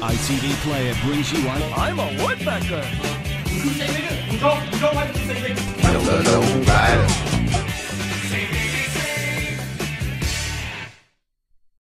ITV Player brings you. I'm a woodpecker.